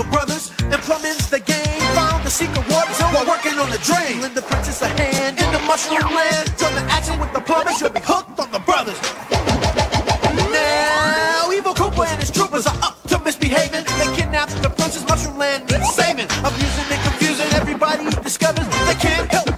real brothers and plumbing's the game. Found the secret water zone while working on the drain. Lend the princess a hand in the mushroom land. Turn the action with the plumbers, you'll be hooked on the brothers. Now, Evil Koopa and his troopers are up to misbehaving. They kidnapped the princess, mushroom land needs saving. Abusing and confusing, everybody discovers they can't help.